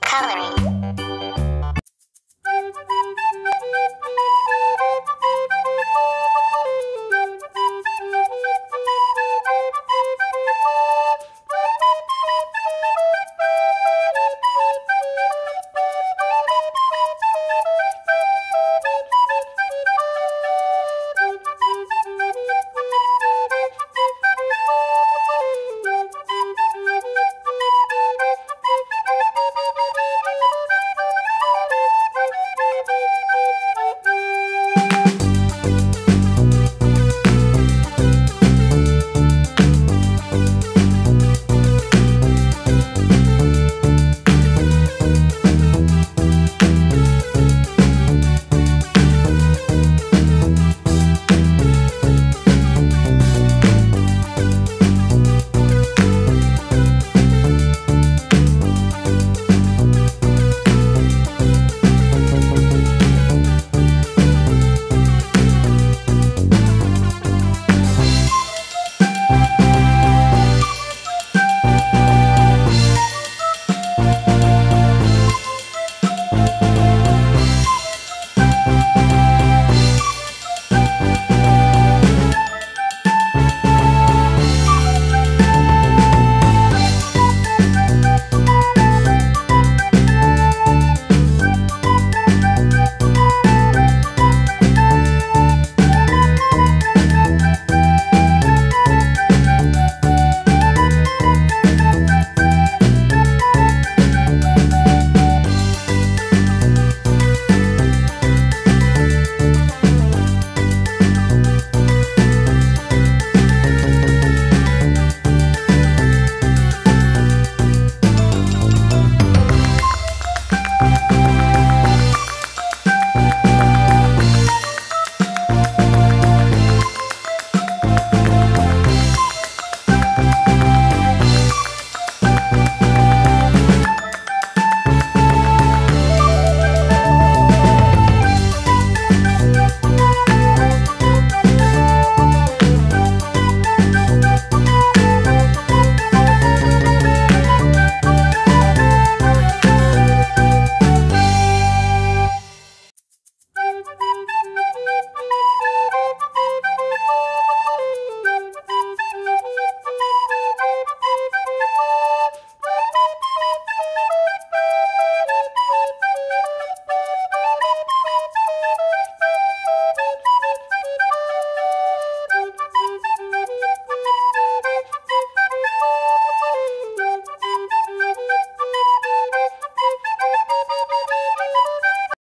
Coloring.